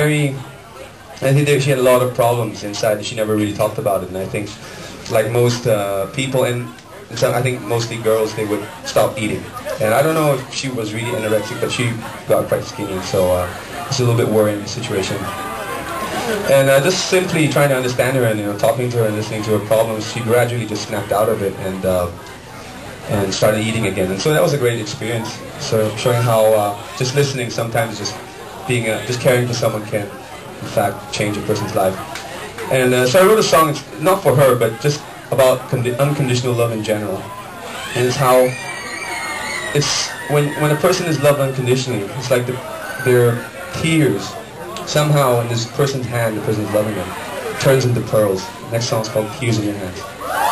very, I think that she had a lot of problems inside she never really talked about it. And I think, like most uh, people, and so I think mostly girls, they would stop eating. And I don't know if she was really anorexic, but she got quite skinny, so uh, it's a little bit worrying situation. And uh, just simply trying to understand her and you know talking to her and listening to her problems, she gradually just snapped out of it and uh, and started eating again. And so that was a great experience. So showing how uh, just listening sometimes just being uh, just caring for someone can in fact change a person's life. And uh, so I wrote a song, not for her, but just about unconditional love in general. And it's how it's when when a person is loved unconditionally, it's like the, their tears somehow in this person's hand, the person is loving them, turns into pearls. Next song's called Tears in Your Hands.